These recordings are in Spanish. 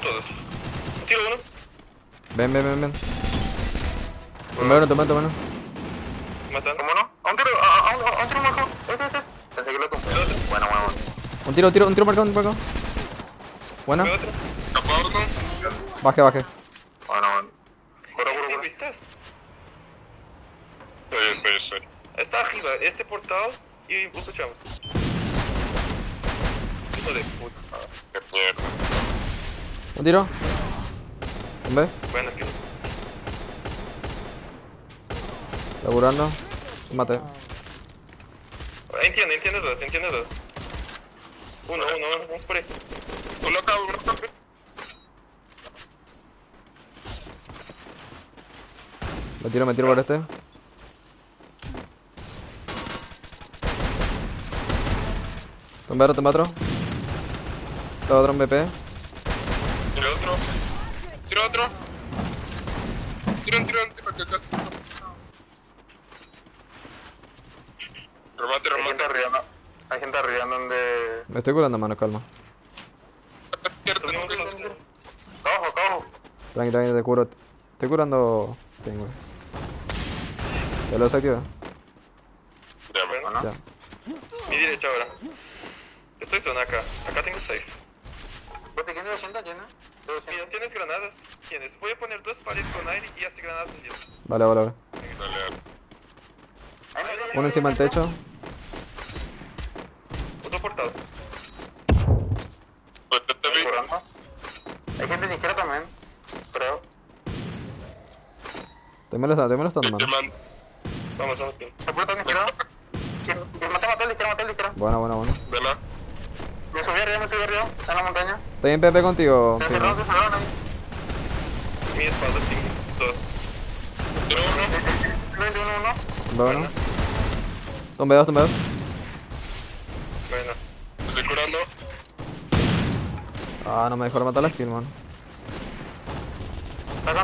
Todos. Tiro uno. Ven, ven, ven, ven. Toma uno, toma, toma uno. Matando. ¿Cómo no? A un tiro, a, a, a un tiro marcado. Este, este. Pensé que lo tumbé. Bueno, bueno, bueno. Un tiro, un tiro, un tiro marcado, un tiro marcado. Buena. ¿Tapado? Baje, baje. Bueno, bueno. Cura, ¿Qué cura. estás? Estoy, estoy, estoy. Está arriba, este portal y lo escuchamos. Hijo de puta. Qué mierda. Un tiro. Un B. Bueno, Está curando. Mate. Entiende, entiende dos, entiende dos. Uno, uno, uno, por ahí. Uno acá, uno acá. Me tiro, me tiro por este. Tumbe otro, tumbe otro. Está otro en BP. Tiro otro. Tiro otro. Tiro un tiro, un tiro, acá, acá. Remate, Hay gente remate. arriba. Hay gente arriba donde... Me estoy curando, mano, calma. Cojo, cojo. Tranqui, tranqui, te curo. Estoy curando. Tengo. Ya lo desactiva. Ya. Ya. mi derecha ahora. Estoy zona acá. Acá tengo safe. ¿Vos te de 80 llena? De 200. Mira, ¿tienes granadas? ¿Tienes? Voy a poner dos pares con aire y hace granadas en hielo. Vale, vale, vale. Uno encima del techo. Otro portal. Pues te- te. Hay gente de izquierda también. Creo. Te me lo están, te me lo están, Te mando. Vamos, vamos. bien. ¿Se puede estar de izquierda? Maté, maté a la izquierda, maté a la izquierda. Buena, buena, buena. Vela. Me arriba. En la montaña. Estoy en PP contigo. Se Pino. cerraron, se cerraron ahí. Mi espalda tengo dos. Tiro uno. 21, 1. Tumbe uno. Tumbe dos. Bueno. Estoy curando. Ah, no me dejó matar la skill, mano. ¿Estás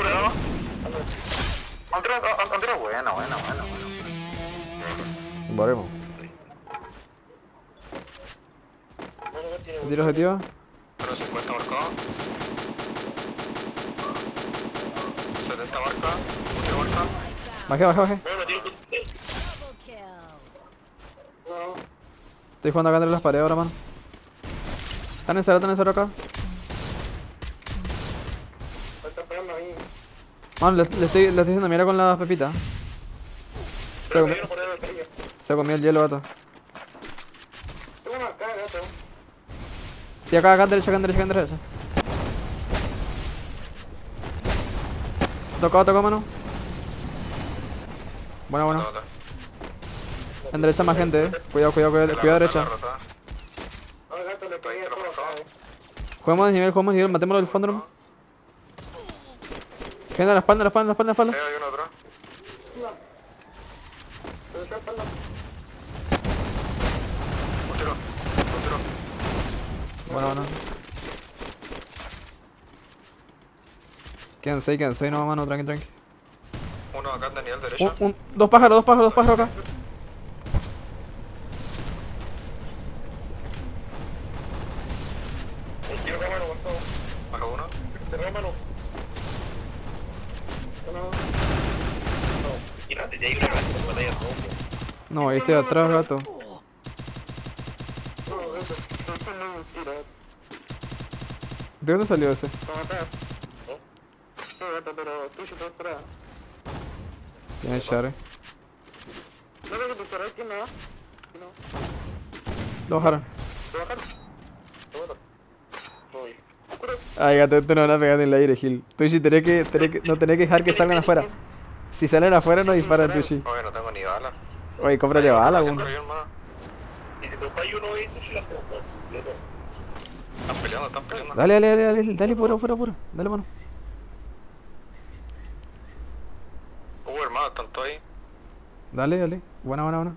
tiro bueno, bueno, bueno, bueno. Tumbaremos. ¿Tiro objetivo? Pero 50 marcado. 70 marcado. Un tiro marcado. Baje, baje, baje. Bueno, digo que... Double kill. Estoy jugando acá entre las paredes ahora, mano. Están en cero, están en cero acá. Mano, le, le estoy, le estoy diciendo, mira con las pepitas. Se comió, se comió el hielo, gato. Tengo una acá, gato. Sí, acá, acá, derecha, acá, derecha, acá, derecha. Tocado, tocado, mano. Buena, buena. En derecha más gente, eh. Cuidado, cuidado, cuidado, cuidado derecha. Juguemos de nivel, juguemos de nivel, matémoslo del fondo. Gente, la espalda, la espalda, la espalda, la espalda. Hay uno atrás. Un tiro. Un tiro. Bueno, bueno. Quedan 6, quedan 6, no, mano, tranqui, tranqui. Uno acá, Daniel, Un, derecha. un, dos pájaros, dos pájaros, dos pájaros acá. Un tiro de mano, por favor. Baja uno. Cerré mano. No. No. Mírate, ya hay una gato con batalla doble. No, ahí estoy atrás, gato. No, gato. Eso no es tiro. ¿De dónde salió ese? Para. ¿No? No, gato, pero tuyo está atrás. Tiene share. No, gato, tu cerrar, ¿quién me va? No. Lo bajaron. ¿Te bajaron? Ay, gato, este no van a pegar en el aire, Gil. Tushi, tenés que, tenés que, no tenés que dejar que salgan afuera. Si salen afuera, no disparan, Tushi. Oye, no tengo ni bala. Oye, cómprate bala, uno. Y si te uno sí la hacemos. Están peleando, están peleando. Dale, dale, dale, dale, dale, fuera, fuera, fuera. Dale, mano. Uh, hermano, están todos ahí. Dale, dale. Buena, buena, buena.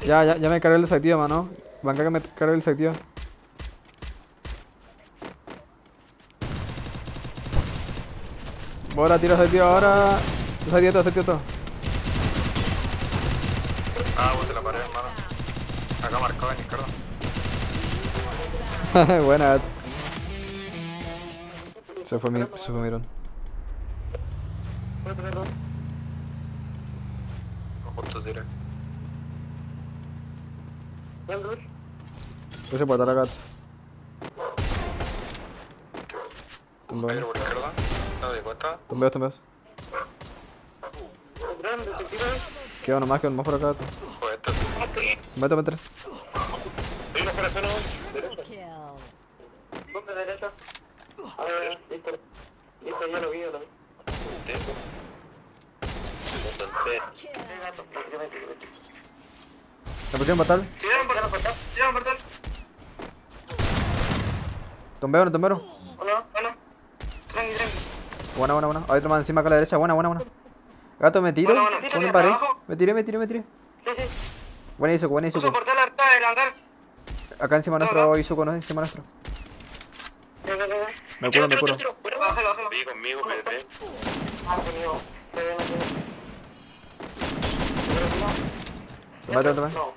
Ya, ya, ya me cargué el desactivo, mano. Banca que me cargué el desactivo. Bora, tiro desactivo ahora. Se dio todo, se dio todo. Ah, la pared, hermano. Acá marcado en izquierda. Buena. Se fue mi, se fue Mirón. Justo diré. Yo se puede dar a gato. Tumbeo, por izquierda. No, de cuesta. tumbeo, tumbeo. Queda uno más, queda uno más por acá. este. Vete, vete. Kill. ¿Dónde derecha? A ver, listo. Listo, ya lo vi, ya lo vi. ¿Me pusieron portal? Tiraron portal. Tiraron portal. Tumbeo, no tumbeo. Hola, hola. Tranqui, tranqui. Buena, buena, buena. Hay otro más encima acá a la derecha. Buena, buena, buena. Gato, me tiro. Bueno, bueno, un. Me tiré, me tiré, me tiré. Sí, sí. Buena Izuku, buena Izuku. Acá encima nuestro Izuku, no encima nuestro. Me curo, me curo. Bájalo, bájalo. Vi conmigo. Ah, conmigo. No. No.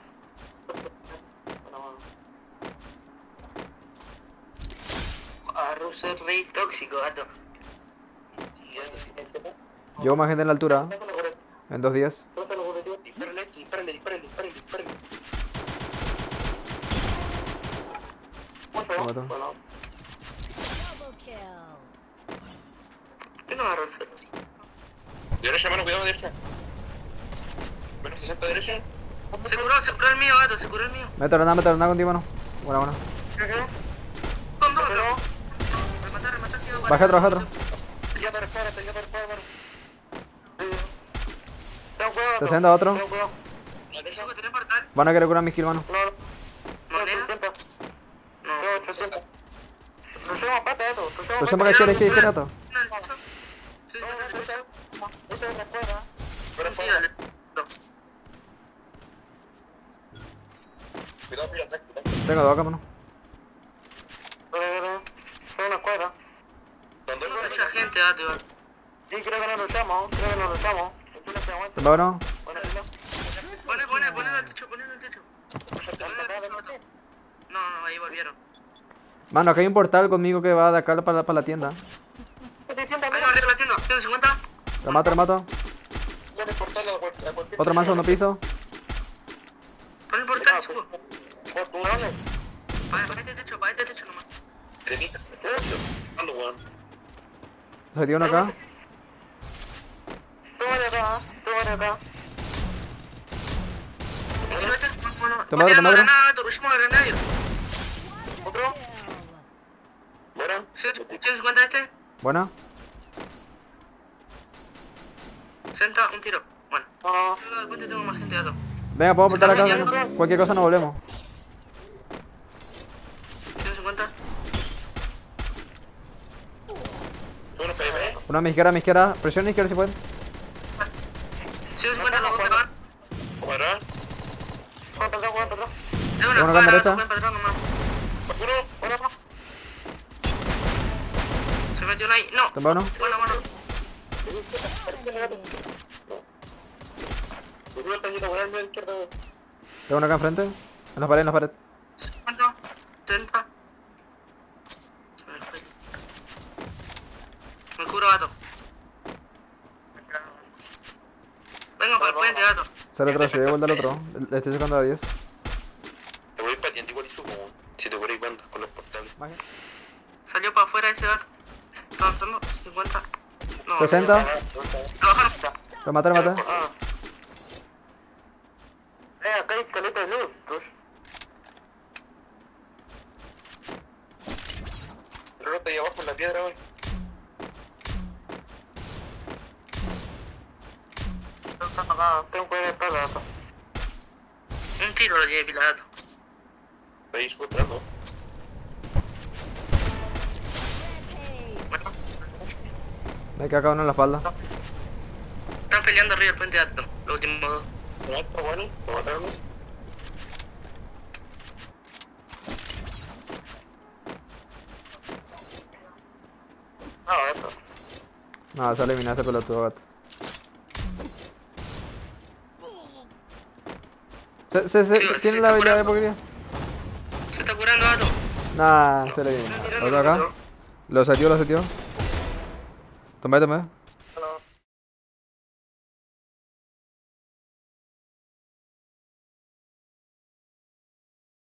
Rey tóxico, gato. Llevo más gente en la altura. En dos días. ¿Qué no va a Russo? Derecha, mano, cuidado, derecha. Menos 60 derecha. Se curó, se curó el mío, gato, se curó el mío. Mete nada, nada contigo, mano. Buena, buena. Dos, sigo Baja otro, baja otro. Ya te recuerdo, ya te recuerdo. Cuidado. 60 otro. Van a querer curar mis kills, mano. No, no. ¿Moneda? 80. No. No, 80. Rushemos pata, esto. Rushemos Pues para que izquierda, izquierda, izquierda, gato. No, el techo. Sí, sí, sí, sí, sí. Esta es la escuela. Sí, dale. No. Cuidado, mira, atrás, cuidado. Tengo dos acá, mano. Son una. Mucha gente. Sí, creo que nos luchamos. Creo que nos luchamos. Aquí no se aguanta. Tumbeo, no. Buena fila. Pone, pone, ponelo al techo, ponelo al techo. No, no, ahí volvieron. Mano, acá hay un portal conmigo que va de acá para la, para la tienda. La tienda, 150. Lo mato, lo mato. Otro más, segundo piso. Pon el portal, Izuku. Por tu grande. Para, para este techo, para este techo nomás. Cremita. Dio uno acá. Toma de acá, toma de. Bueno, otro, toma otro. ¿Otro? Bueno, 150 este, Buena. 60, un tiro. Bueno, yo tengo más gente, gato. Venga, podemos portar acá. venga. Cualquier cosa nos volvemos. 150. bueno, PDP. Uno a mi izquierda, a mi izquierda. Presión izquierda si pueden. 150 los dos que van. ¿Cómo era? Juan para atrás, Juan para atrás. Es una Uno acá cuadra, derecha. atrás. Se metió uno ahí. No. Tumbeo, no. Bueno, bueno. Tengo uno acá enfrente. En la pared, en la pared. ¿Cuánto? 30. Se me curo, gato. Venga por el puente, gato. Se retrocede, vuelve al otro. Le estoy sacando a 10. Te voy a ir para tienda igual y subo, weón. Si te curas cuentas con los portales. Salió para afuera ese gato. Está avanzando. 50. No, 60. Lo bajaron. Lo maté, lo maté. Ah. Eh, acá hay caleta de luz. Rush. El está ahí abajo en la piedra, weón. Están acá. Tengo que ir de espalda, gato. Un tiro lo llevé pila, veis. Me he cagado uno en la espalda. Están peleando arriba del puente alto, Lo últimos dos. Alto, bueno, lo mataron. Ah, no, gato. No, se eliminaste pelotudo, gato. Se, se, se, se tiene la habilidad de porquería. Se está curando, vato. Nah, se le viene. Otro acá. Lo satió, lo satió. Toma, toma.